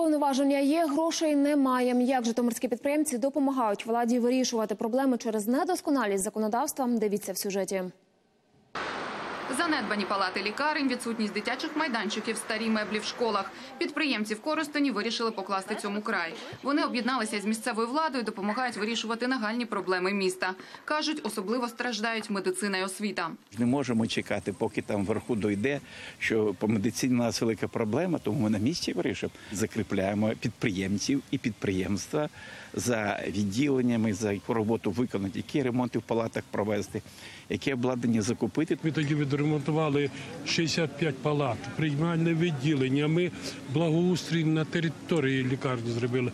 Повноваження є, грошей немає. Як житомирські підприємці допомагають владі вирішувати проблеми через недосконалість законодавства? Дивіться в сюжеті. Занедбані палати лікарень, відсутність дитячих майданчиків, старі меблі в школах. Підприємці в Коростені вирішили покласти цьому край. Вони об'єдналися з місцевою владою, допомагають вирішувати нагальні проблеми міста. Кажуть, особливо страждають медицина і освіта. Не можемо чекати, поки там вверху дойде, що по медицині у нас велика проблема, тому ми на місці вирішимо. Закріпляємо підприємців і підприємства за відділеннями, за яку роботу виконати, які ремонти в палатах провести, яке обладнання закупити. Ми тоді відремонтували 65 палат, приймальне відділення. Ми благоустрій на території лікарні зробили.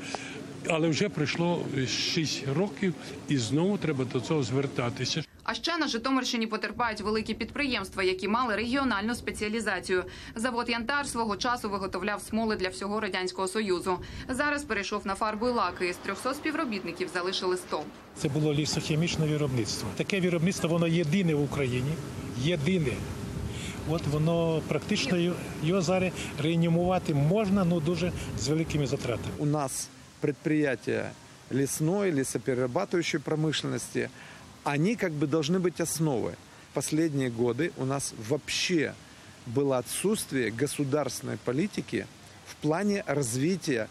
Але вже пройшло 6 років і знову треба до цього звертатися. А ще на Житомирщині потерпають великі підприємства, які мали регіональну спеціалізацію. Завод Янтар свого часу виготовляв смоли для всього радянського союзу. Зараз перейшов на фарбу і лаки. З 300 співробітників залишили 100. Це було лісохімічне виробництво. Таке виробництво воно єдине в Україні. Єдине. От воно практично його- зараз реанімувати можна, але дуже з великими затратами. У нас предприятия лесной, лесоперерабатывающей промышленности, они как бы должны быть основой. Последние годы у нас вообще было отсутствие государственной политики в плане развития,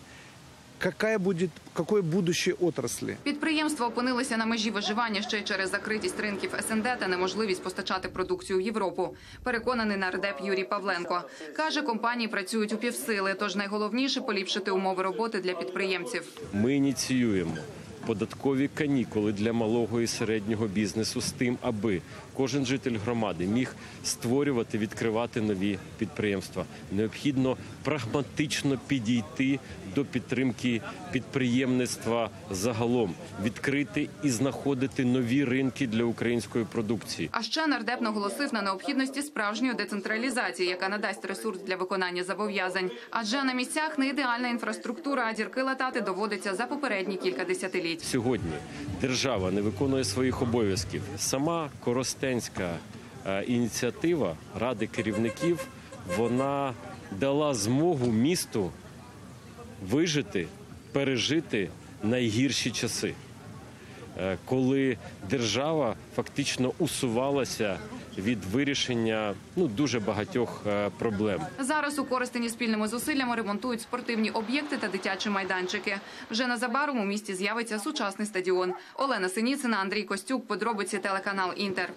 какая будет, какое будущее отрасли. Підприємства опинилися на межі виживання ще й через закритість ринків СНД та неможливість постачати продукцію в Європу. Переконаний нардеп Юрій Павленко каже, компанії працюють у півсили, тож найголовніше поліпшити умови роботи для підприємців. Ми ініціюємо податкові канікули для малого і середнього бізнесу з тим, аби кожен житель громади міг створювати, відкривати нові підприємства. Необхідно прагматично підійти до підтримки підприємництва загалом, відкрити і знаходити нові ринки для української продукції. А ще нардеп наголосив на необхідності справжньої децентралізації, яка надасть ресурс для виконання зобов'язань. Адже на місцях не ідеальна інфраструктура, а дірки латати доводиться за попередні кілька десятиліть. Сьогодні держава не виконує своїх обов'язків. Сама Коростенська е, ініціатива ради керівників вона дала змогу місту вижити, пережити найгірші часи, Е, коли держава фактично усувалася від вирішення ну дуже багатьох е, проблем. Зараз у Коростені спільними зусиллями ремонтують спортивні об'єкти та дитячі майданчики. Вже незабаром у місті з'явиться сучасний стадіон. Олена Синіцина, Андрій Костюк. Подробиці телеканал Інтер.